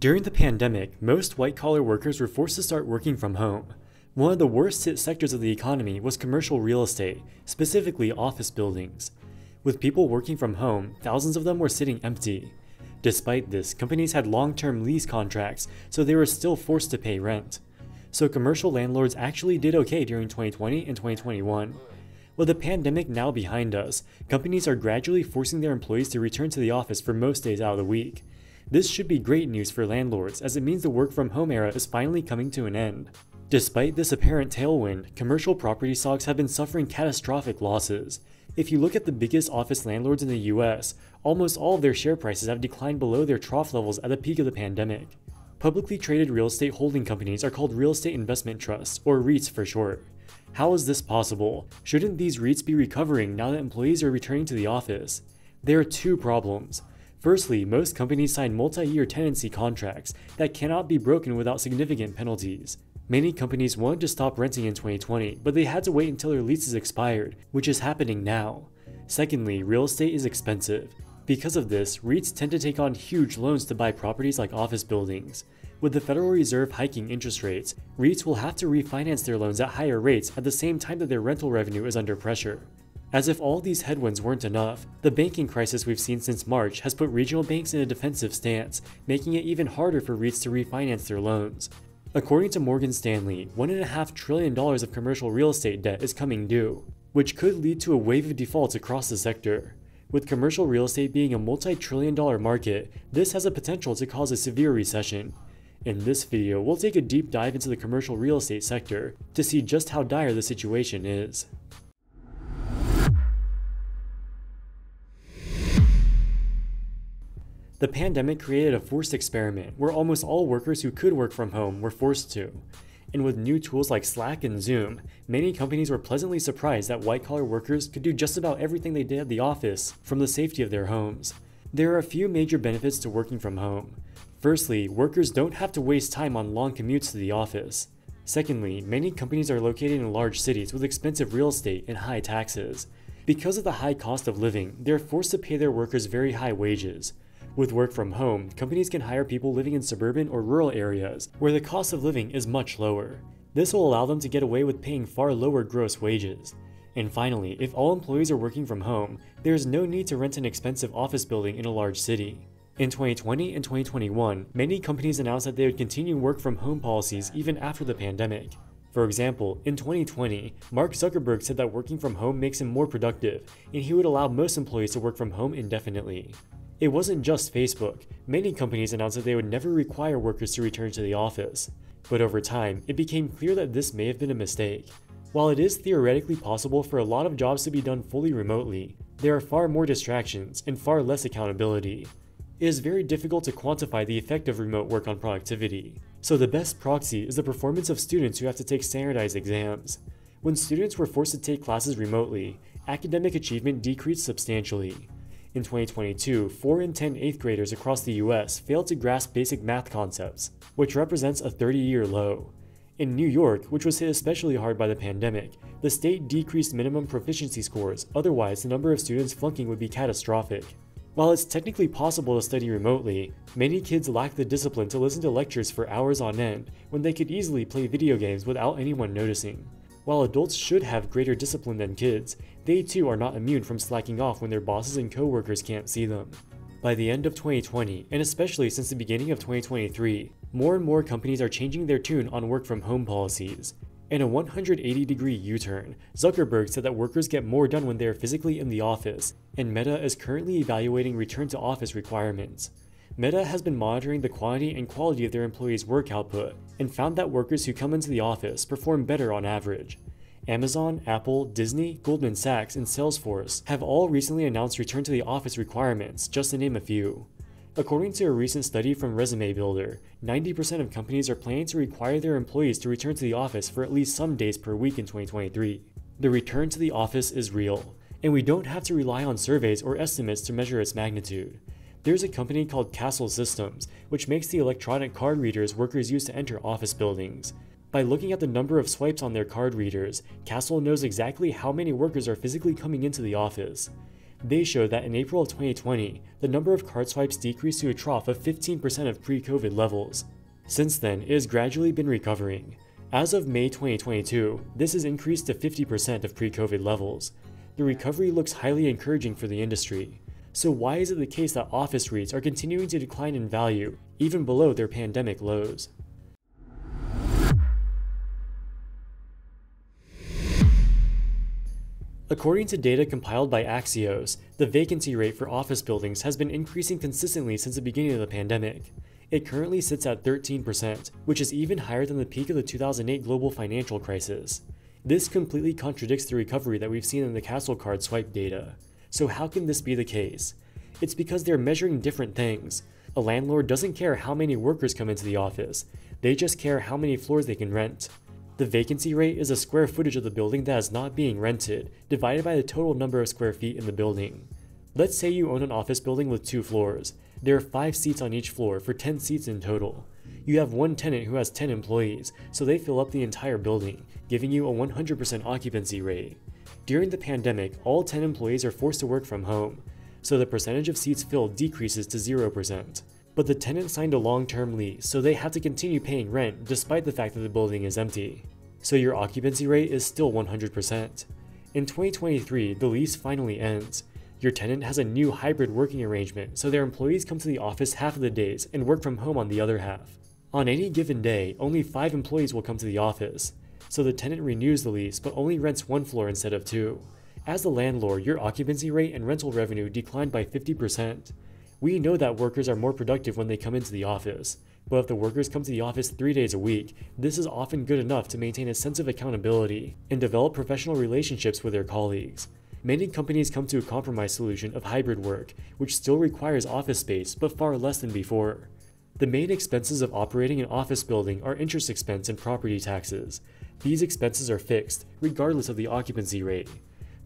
During the pandemic, most white collar workers were forced to start working from home. One of the worst hit sectors of the economy was commercial real estate, specifically office buildings. With people working from home, thousands of them were sitting empty. Despite this, companies had long term lease contracts, so they were still forced to pay rent. So commercial landlords actually did okay during 2020 and 2021. With the pandemic now behind us, companies are gradually forcing their employees to return to the office for most days out of the week. This should be great news for landlords, as it means the work from home era is finally coming to an end. Despite this apparent tailwind, commercial property stocks have been suffering catastrophic losses. If you look at the biggest office landlords in the US, almost all of their share prices have declined below their trough levels at the peak of the pandemic. Publicly traded real estate holding companies are called real estate investment trusts, or REITs for short. How is this possible? Shouldn't these REITs be recovering now that employees are returning to the office? There are two problems. Firstly, most companies sign multi year tenancy contracts that cannot be broken without significant penalties. Many companies wanted to stop renting in 2020, but they had to wait until their leases expired, which is happening now. Secondly, real estate is expensive. Because of this, REITs tend to take on huge loans to buy properties like office buildings. With the Federal Reserve hiking interest rates, REITs will have to refinance their loans at higher rates at the same time that their rental revenue is under pressure. As if all these headwinds weren't enough, the banking crisis we've seen since March has put regional banks in a defensive stance, making it even harder for REITs to refinance their loans. According to Morgan Stanley, $1.5 trillion of commercial real estate debt is coming due, which could lead to a wave of defaults across the sector. With commercial real estate being a multi trillion dollar market, this has a potential to cause a severe recession. In this video, we'll take a deep dive into the commercial real estate sector to see just how dire the situation is. The pandemic created a forced experiment where almost all workers who could work from home were forced to. And with new tools like Slack and Zoom, many companies were pleasantly surprised that white collar workers could do just about everything they did at the office from the safety of their homes. There are a few major benefits to working from home. Firstly, workers don't have to waste time on long commutes to the office. Secondly, many companies are located in large cities with expensive real estate and high taxes. Because of the high cost of living, they're forced to pay their workers very high wages. With work from home, companies can hire people living in suburban or rural areas where the cost of living is much lower. This will allow them to get away with paying far lower gross wages. And finally, if all employees are working from home, there is no need to rent an expensive office building in a large city. In 2020 and 2021, many companies announced that they would continue work from home policies even after the pandemic. For example, in 2020, Mark Zuckerberg said that working from home makes him more productive, and he would allow most employees to work from home indefinitely. It wasn't just Facebook. Many companies announced that they would never require workers to return to the office. But over time, it became clear that this may have been a mistake. While it is theoretically possible for a lot of jobs to be done fully remotely, there are far more distractions and far less accountability. It is very difficult to quantify the effect of remote work on productivity. So the best proxy is the performance of students who have to take standardized exams. When students were forced to take classes remotely, academic achievement decreased substantially. In 2022, 4 in 10 8th graders across the US failed to grasp basic math concepts, which represents a 30 year low. In New York, which was hit especially hard by the pandemic, the state decreased minimum proficiency scores, otherwise, the number of students flunking would be catastrophic. While it's technically possible to study remotely, many kids lack the discipline to listen to lectures for hours on end when they could easily play video games without anyone noticing. While adults should have greater discipline than kids, they too are not immune from slacking off when their bosses and coworkers can't see them. By the end of 2020, and especially since the beginning of 2023, more and more companies are changing their tune on work from home policies. In a 180 degree U turn, Zuckerberg said that workers get more done when they are physically in the office, and Meta is currently evaluating return to office requirements. Meta has been monitoring the quantity and quality of their employees' work output and found that workers who come into the office perform better on average. Amazon, Apple, Disney, Goldman Sachs, and Salesforce have all recently announced return to the office requirements, just to name a few. According to a recent study from Resume Builder, 90% of companies are planning to require their employees to return to the office for at least some days per week in 2023. The return to the office is real, and we don't have to rely on surveys or estimates to measure its magnitude. There's a company called Kastle Systems, which makes the electronic card readers workers use to enter office buildings. By looking at the number of swipes on their card readers, Kastle knows exactly how many workers are physically coming into the office. They showed that in April of 2020, the number of card swipes decreased to a trough of 15% of pre COVID levels. Since then, it has gradually been recovering. As of May 2022, this has increased to 50% of pre COVID levels. The recovery looks highly encouraging for the industry. So, why is it the case that office REITs are continuing to decline in value, even below their pandemic lows? According to data compiled by Axios, the vacancy rate for office buildings has been increasing consistently since the beginning of the pandemic. It currently sits at 13%, which is even higher than the peak of the 2008 global financial crisis. This completely contradicts the recovery that we've seen in the Kastle card swipe data. So, how can this be the case? It's because they're measuring different things. A landlord doesn't care how many workers come into the office, they just care how many floors they can rent. The vacancy rate is the square footage of the building that is not being rented, divided by the total number of square feet in the building. Let's say you own an office building with two floors. There are 5 seats on each floor for 10 seats in total. You have one tenant who has 10 employees, so they fill up the entire building, giving you a 100% occupancy rate. During the pandemic, all 10 employees are forced to work from home, so the percentage of seats filled decreases to 0%. But the tenant signed a long-term lease, so they have to continue paying rent despite the fact that the building is empty. So your occupancy rate is still 100%. In 2023, the lease finally ends. Your tenant has a new hybrid working arrangement, so their employees come to the office half of the days and work from home on the other half. On any given day, only 5 employees will come to the office, so the tenant renews the lease but only rents one floor instead of two. As the landlord, your occupancy rate and rental revenue declined by 50%. We know that workers are more productive when they come into the office, but if the workers come to the office three days a week, this is often good enough to maintain a sense of accountability and develop professional relationships with their colleagues. Many companies come to a compromise solution of hybrid work, which still requires office space but far less than before. The main expenses of operating an office building are interest expense and property taxes. These expenses are fixed, regardless of the occupancy rate.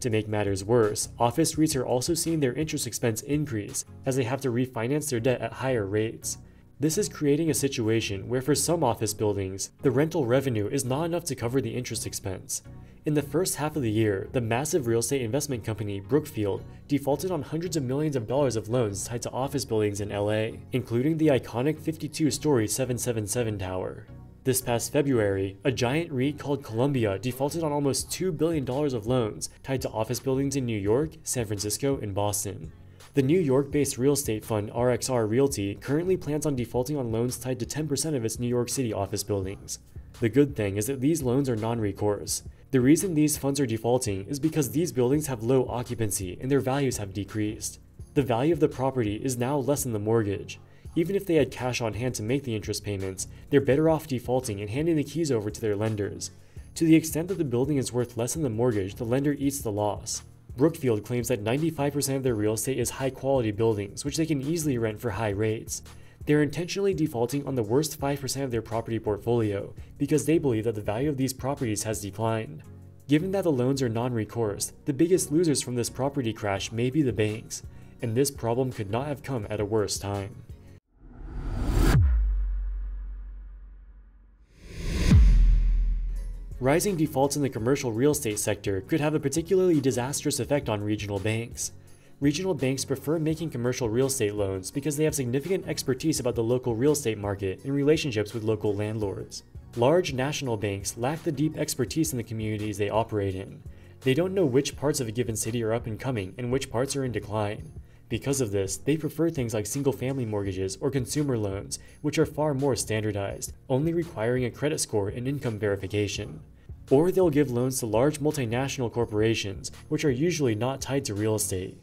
To make matters worse, office REITs are also seeing their interest expense increase as they have to refinance their debt at higher rates. This is creating a situation where for some office buildings, the rental revenue is not enough to cover the interest expense. In the first half of the year, the massive real estate investment company Brookfield defaulted on hundreds of millions of dollars of loans tied to office buildings in LA, including the iconic 52 story 777 tower. This past February, a giant REIT called Columbia defaulted on almost $2 billion of loans tied to office buildings in New York, San Francisco, and Boston. The New York based real estate fund RXR Realty currently plans on defaulting on loans tied to 10% of its New York City office buildings. The good thing is that these loans are non recourse. The reason these funds are defaulting is because these buildings have low occupancy and their values have decreased. The value of the property is now less than the mortgage, even if they had cash on hand to make the interest payments, they're better off defaulting and handing the keys over to their lenders. To the extent that the building is worth less than the mortgage, the lender eats the loss. Brookfield claims that 95% of their real estate is high quality buildings, which they can easily rent for high rates. They're intentionally defaulting on the worst 5% of their property portfolio because they believe that the value of these properties has declined. Given that the loans are non recourse, the biggest losers from this property crash may be the banks, and this problem could not have come at a worse time. Rising defaults in the commercial real estate sector could have a particularly disastrous effect on regional banks. Regional banks prefer making commercial real estate loans because they have significant expertise about the local real estate market and relationships with local landlords. Large national banks lack the deep expertise in the communities they operate in. They don't know which parts of a given city are up and coming and which parts are in decline. Because of this, they prefer things like single family mortgages or consumer loans, which are far more standardized, only requiring a credit score and income verification. Or they'll give loans to large multinational corporations, which are usually not tied to real estate.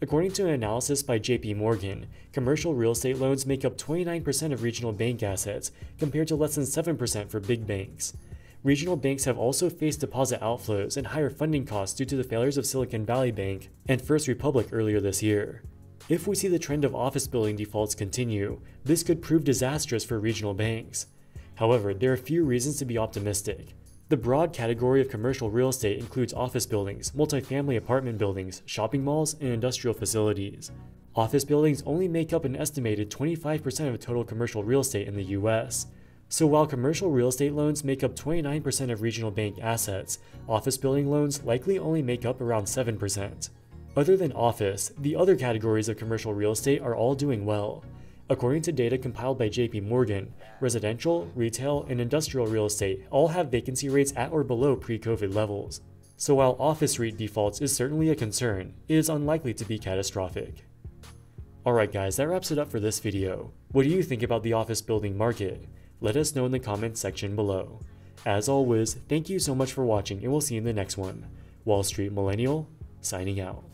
According to an analysis by JP Morgan, commercial real estate loans make up 29% of regional bank assets, compared to less than 7% for big banks. Regional banks have also faced deposit outflows and higher funding costs due to the failures of Silicon Valley Bank and First Republic earlier this year. If we see the trend of office building defaults continue, this could prove disastrous for regional banks. However, there are few reasons to be optimistic. The broad category of commercial real estate includes office buildings, multifamily apartment buildings, shopping malls, and industrial facilities. Office buildings only make up an estimated 25% of total commercial real estate in the US. So while commercial real estate loans make up 29% of regional bank assets, office building loans likely only make up around 7%. Other than office, the other categories of commercial real estate are all doing well. According to data compiled by JP Morgan, residential, retail, and industrial real estate all have vacancy rates at or below pre COVID levels. So while office REIT defaults is certainly a concern, it is unlikely to be catastrophic. Alright guys, that wraps it up for this video. What do you think about the office building market? Let us know in the comments section below. As always, thank you so much for watching and we'll see you in the next one. Wall Street Millennial, signing out.